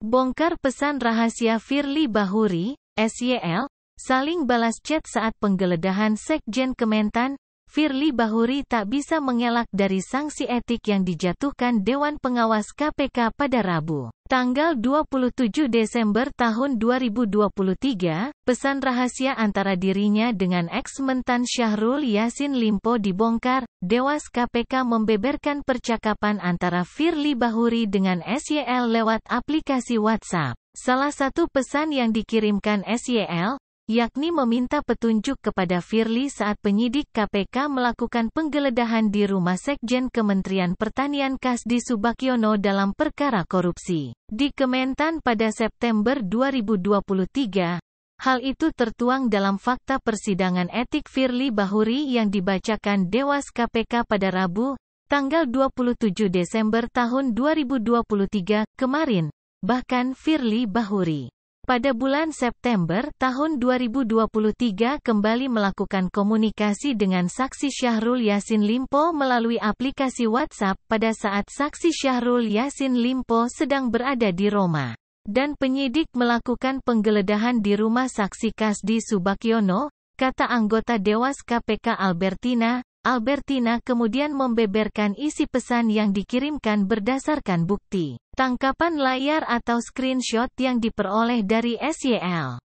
Bongkar pesan rahasia Firly Bahuri, SYL, saling balas chat saat penggeledahan Sekjen Kementan, Firly Bahuri tak bisa mengelak dari sanksi etik yang dijatuhkan Dewan Pengawas KPK pada Rabu. Tanggal 27 Desember tahun 2023, pesan rahasia antara dirinya dengan ex-mentan Syahrul Yasin Limpo dibongkar, Dewas KPK membeberkan percakapan antara Firly Bahuri dengan SYL lewat aplikasi WhatsApp. Salah satu pesan yang dikirimkan SYL, yakni meminta petunjuk kepada Firly saat penyidik KPK melakukan penggeledahan di rumah Sekjen Kementerian Pertanian Kasdi Subakyono dalam perkara korupsi di Kementan pada September 2023. Hal itu tertuang dalam fakta persidangan etik Firly Bahuri yang dibacakan Dewas KPK pada Rabu, tanggal 27 Desember tahun 2023, kemarin. Bahkan Firly Bahuri pada bulan September tahun 2023 kembali melakukan komunikasi dengan saksi Syahrul Yasin Limpo melalui aplikasi WhatsApp pada saat saksi Syahrul Yasin Limpo sedang berada di Roma. Dan penyidik melakukan penggeledahan di rumah saksi Kasdi Subakyono, kata anggota Dewas KPK Albertina, Albertina kemudian membeberkan isi pesan yang dikirimkan berdasarkan bukti tangkapan layar atau screenshot yang diperoleh dari SYL.